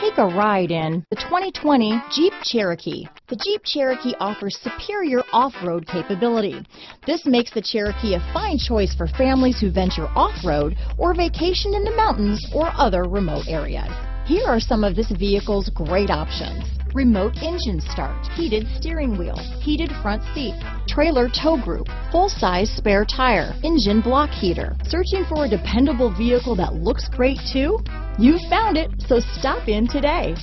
Take a ride in the 2020 Jeep Cherokee. The Jeep Cherokee offers superior off-road capability. This makes the Cherokee a fine choice for families who venture off-road or vacation in the mountains or other remote areas. Here are some of this vehicle's great options. Remote engine start, heated steering wheel, heated front seat, trailer tow group, full-size spare tire, engine block heater. Searching for a dependable vehicle that looks great too? You found it, so stop in today.